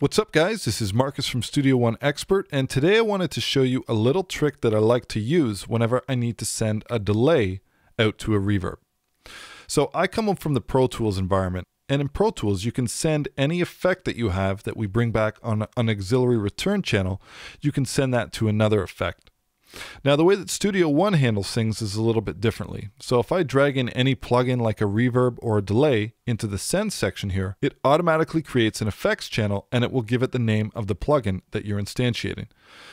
What's up guys, this is Marcus from Studio One Expert and today I wanted to show you a little trick that I like to use whenever I need to send a delay out to a reverb. So I come up from the Pro Tools environment and in Pro Tools you can send any effect that you have that we bring back on an auxiliary return channel, you can send that to another effect. Now, the way that Studio One handles things is a little bit differently. So if I drag in any plugin like a reverb or a delay into the send section here, it automatically creates an effects channel and it will give it the name of the plugin that you're instantiating.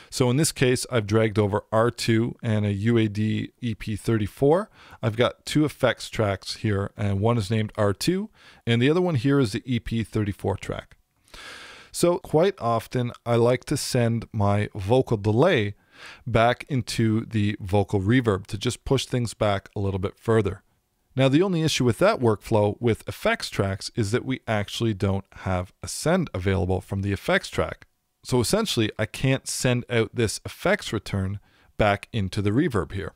So in this case, I've dragged over R2 and a UAD EP34. I've got two effects tracks here, and one is named R2, and the other one here is the EP34 track. So quite often, I like to send my vocal delay back into the vocal reverb to just push things back a little bit further. Now, the only issue with that workflow with effects tracks is that we actually don't have a send available from the effects track. So essentially, I can't send out this effects return back into the reverb here.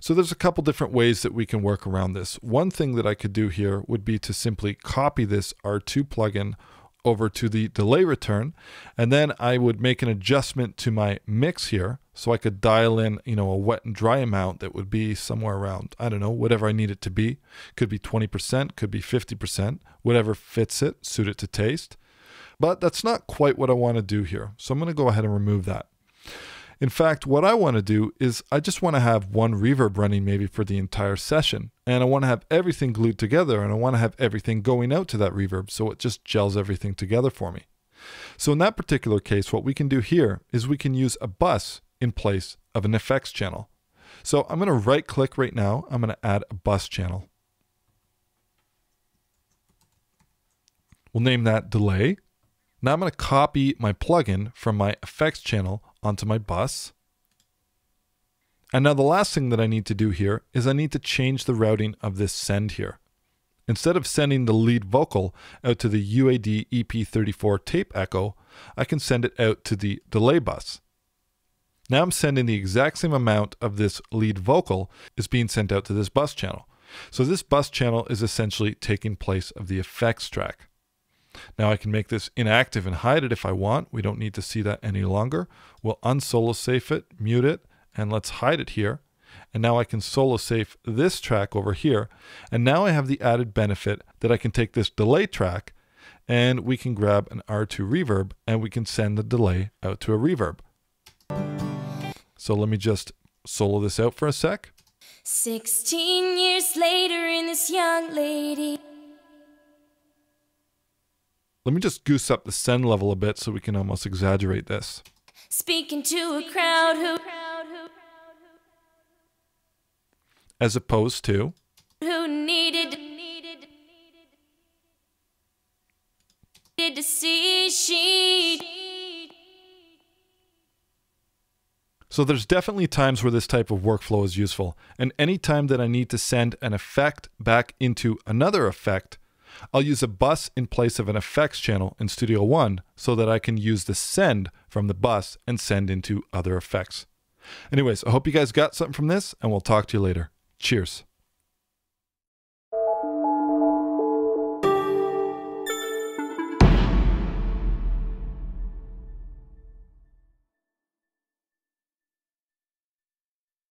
So there's a couple different ways that we can work around this. One thing that I could do here would be to simply copy this R2 plugin over to the delay return. And then I would make an adjustment to my mix here. So I could dial in, you know, a wet and dry amount that would be somewhere around, I don't know, whatever I need it to be. Could be 20%, could be 50%, whatever fits it, suit it to taste. But that's not quite what I want to do here. So I'm going to go ahead and remove that. In fact, what I want to do is I just want to have one reverb running maybe for the entire session. And I want to have everything glued together and I want to have everything going out to that reverb so it just gels everything together for me. So in that particular case, what we can do here is we can use a bus in place of an effects channel. So I'm going to right click right now. I'm going to add a bus channel. We'll name that delay. Now I'm going to copy my plugin from my effects channel onto my bus. And now the last thing that I need to do here is I need to change the routing of this send here. Instead of sending the lead vocal out to the UAD EP34 tape echo, I can send it out to the delay bus. Now I'm sending the exact same amount of this lead vocal is being sent out to this bus channel. So this bus channel is essentially taking place of the effects track. Now I can make this inactive and hide it if I want. We don't need to see that any longer. We'll unsolo safe it, mute it, and let's hide it here. And now I can solo safe this track over here. And now I have the added benefit that I can take this delay track and we can grab an R2 reverb and we can send the delay out to a reverb. So let me just solo this out for a sec. 16 years later in this young lady let me just goose up the send level a bit so we can almost exaggerate this. Speaking to a crowd who as opposed to who needed to see she So there's definitely times where this type of workflow is useful. And anytime that I need to send an effect back into another effect, I'll use a bus in place of an effects channel in Studio One so that I can use the send from the bus and send into other effects. Anyways, I hope you guys got something from this, and we'll talk to you later. Cheers.